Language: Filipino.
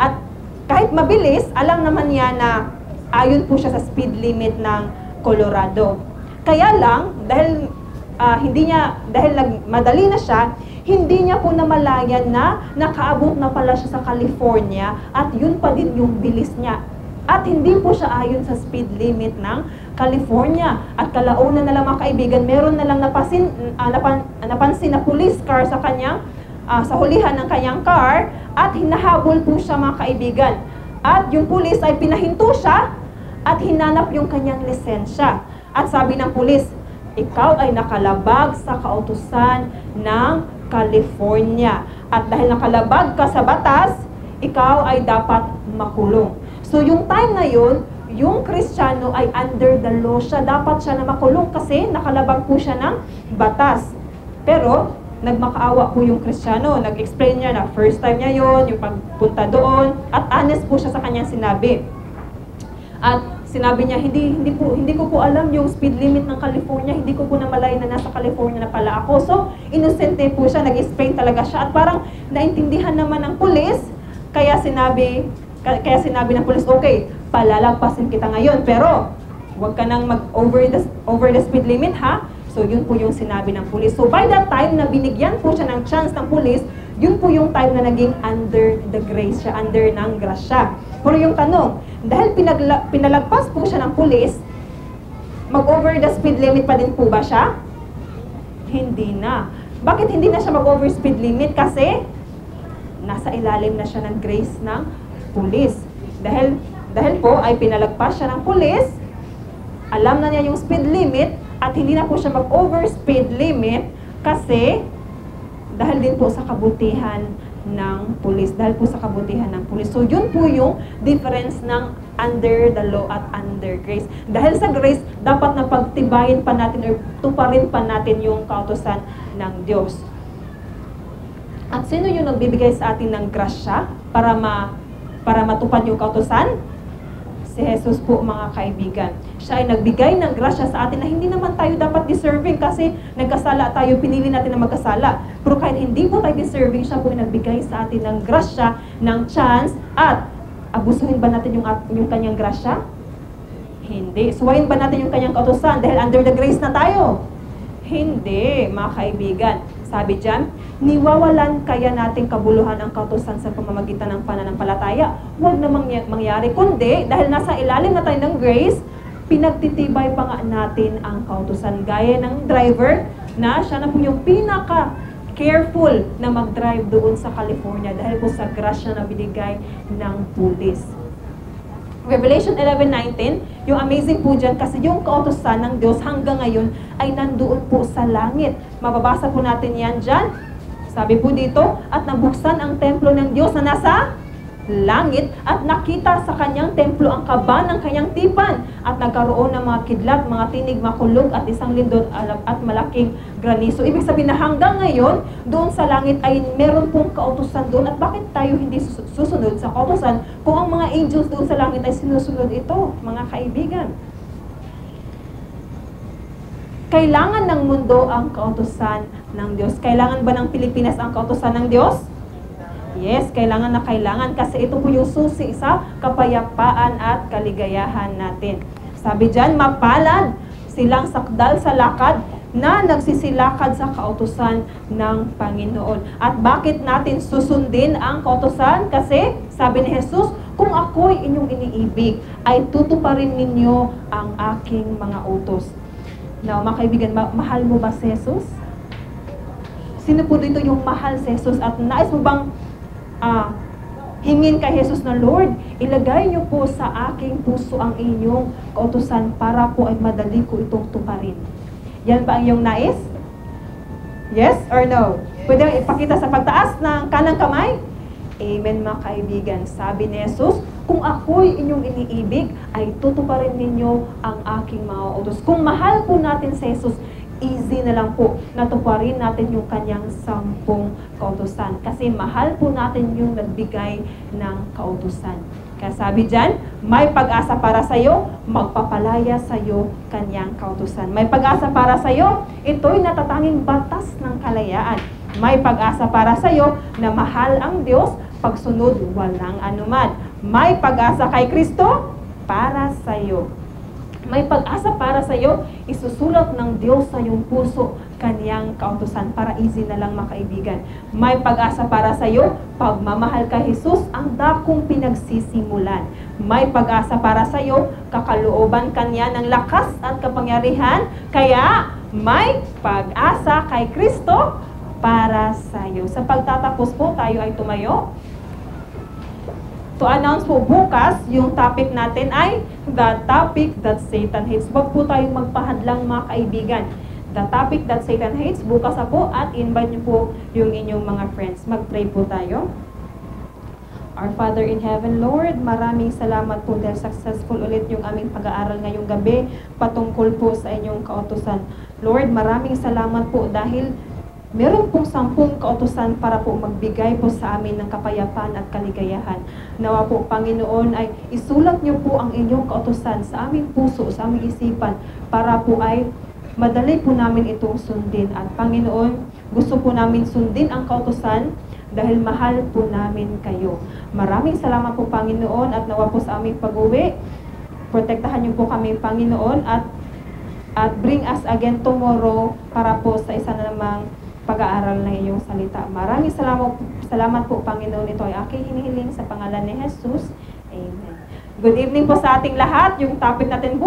At kahit mabilis, alam naman niya na ayon po siya sa speed limit ng Colorado. Kaya lang, dahil ah, hindi niya, dahil nag, madali na siya, hindi niya po namalayan na nakaabot na pala siya sa California at yun pa din yung bilis niya. At hindi po siya ayon sa speed limit ng California. At kalaunan na lang mga kaibigan, meron na lang napasin, ah, napan, napansin na police car sa kanyang ah, sa hulihan ng kanyang car at hinahabol po siya mga kaibigan. At yung pulis ay pinahinto siya at hinanap yung kanyang lisensya. At sabi ng pulis, ikaw ay nakalabag sa kautusan ng California. At dahil nakalabag ka sa batas, ikaw ay dapat makulong. So yung time na yun, yung Kristiyano ay under the law siya. Dapat siya na makulong kasi nakalabag po siya ng batas. Pero, nagmakaawa po yung Kristiyano. Nag-explain niya na first time niya yon yung pagpunta doon, at honest po siya sa kanyang sinabi. At sinabi niya, hindi, hindi, po, hindi ko po alam yung speed limit ng California, hindi ko po namalay na nasa California na pala ako. So, innocente po siya, nag-explain talaga siya. At parang naintindihan naman ng pulis, kaya sinabi, kaya sinabi ng pulis, okay, palalagpasin kita ngayon, pero huwag ka nang mag-over the, over the speed limit, ha? So, yun po yung sinabi ng pulis. So, by that time na binigyan po siya ng chance ng pulis, yun po yung time na naging under the grace siya, under ng grasya. Pero yung tanong, dahil pinagla, pinalagpas po siya ng pulis, mag-over the speed limit pa din po ba siya? Hindi na. Bakit hindi na siya mag-over speed limit? Kasi nasa ilalim na siya ng grace ng pulis. Dahil, dahil po ay pinalagpas siya ng pulis, alam na niya yung speed limit, at hindi na po siya mag-over speed limit kasi dahil din po sa kabutihan ng pulis. Dahil po sa kabutihan ng pulis. So, yun po yung difference ng under the law at under grace. Dahil sa grace, dapat na pagtibayin pa natin or tuparin pa natin yung kautosan ng Diyos. At sino yung nagbibigay sa atin ng grasya para ma para matupad yung kautosan? Si Jesus po mga kaibigan. Siya ay nagbigay ng grasya sa atin na hindi naman tayo dapat deserving kasi nagkasala tayo, pinili natin na magkasala. Pero kahit hindi po tayo deserving, siya po ay nagbigay sa atin ng grasya, ng chance, at abusuhin ba natin yung, yung kanyang grasya? Hindi. Suwayin ba natin yung kanyang kautosan dahil under the grace na tayo? Hindi, mga kaibigan. Sabi dyan, niwawalan kaya nating kabuluhan ang kautosan sa pamamagitan ng pananampalataya. Huwag na mangyari, kundi dahil nasa ilalim na tayo ng grace, pinagtitibay pa nga natin ang kautosan. Gaya ng driver na siya na po yung pinaka careful na mag-drive doon sa California dahil po sa grasya na binigay ng pulis. Revelation 11.19, yung amazing po dyan kasi yung kautosan ng Diyos hanggang ngayon ay nandoon po sa langit. Mababasa po natin yan dyan. Sabi po dito, at nabuksan ang templo ng Diyos na nasa langit at nakita sa kanyang templo ang kaba ng kanyang tipan at nagkaroon ng mga kidlat, mga tinig, makulog at isang lindot at malaking granizo. Ibig sabihin na hanggang ngayon, doon sa langit ay meron pong kautusan doon at bakit tayo hindi susunod sa kautusan kung ang mga angels doon sa langit ay sinusunod ito, mga kaibigan. Kailangan ng mundo ang kautusan ng Diyos. Kailangan ba ng Pilipinas ang kautusan ng Diyos? Yes, kailangan na kailangan kasi ito po yung susi sa kapayapaan at kaligayahan natin. Sabi dyan, mapalad silang sakdal sa lakad na nagsisilakad sa kautusan ng Panginoon. At bakit natin susundin ang kautusan? Kasi sabi ni Jesus, kung ako'y inyong iniibig, ay tutuparin ninyo ang aking mga utos. Now, mga kaibigan, ma- mahal mo ba si Jesus? Sino po dito yung mahal si Jesus? At nais mo bang ah, hingin kay Jesus na, Lord, ilagay niyo po sa aking puso ang inyong kautusan para po ay madali ko itong tuparin. Yan ba ang iyong nais? Yes or no? Pwede ipakita sa pagtaas ng kanang kamay? Amen mga kaibigan. Sabi ni Jesus, kung ako'y inyong iniibig, ay tutuparin ninyo ang aking mga utos. Kung mahal po natin si Jesus, easy na lang po natuparin natin yung kanyang sampung kautusan. Kasi mahal po natin yung nagbigay ng kautusan. Kaya sabi dyan, may pag-asa para sa iyo, magpapalaya sa iyo kanyang kautusan. May pag-asa para sa iyo, ito'y natatanging batas ng kalayaan. May pag-asa para sa iyo na mahal ang Diyos, pagsunod walang anuman. May pag-asa kay Kristo para sa iyo. May pag-asa para sa iyo, isusulat ng Diyos sa iyong puso kaniyang kautusan para easy na lang makaibigan. May pag-asa para sa iyo, pagmamahal kay Jesus ang dakong pinagsisimulan. May pag-asa para sa iyo, kakalooban kanya ng lakas at kapangyarihan, kaya may pag-asa kay Kristo para sa iyo. Sa pagtatapos po, tayo ay tumayo to announce po bukas, yung topic natin ay the topic that Satan hates. Huwag po tayong magpahadlang mga kaibigan. The topic that Satan hates, bukas na po at invite niyo po yung inyong mga friends. Mag-pray po tayo. Our Father in Heaven, Lord, maraming salamat po dahil successful ulit yung aming pag-aaral ngayong gabi patungkol po sa inyong kautusan. Lord, maraming salamat po dahil Meron pong sampung kautusan para po magbigay po sa amin ng kapayapaan at kaligayahan. Nawa po, Panginoon, ay isulat niyo po ang inyong kautusan sa aming puso, sa aming isipan, para po ay madali po namin itong sundin. At Panginoon, gusto po namin sundin ang kautusan dahil mahal po namin kayo. Maraming salamat po, Panginoon, at nawa po sa aming pag-uwi. Protektahan niyo po kami, Panginoon, at at bring us again tomorrow para po sa isa na namang pag-aaral ng iyong salita. Maraming salamat, salamat po, Panginoon. Ito ay aking hinihiling sa pangalan ni Jesus. Amen. Good evening po sa ating lahat. Yung topic natin po